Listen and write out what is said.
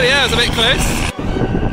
Yeah, it was a bit close.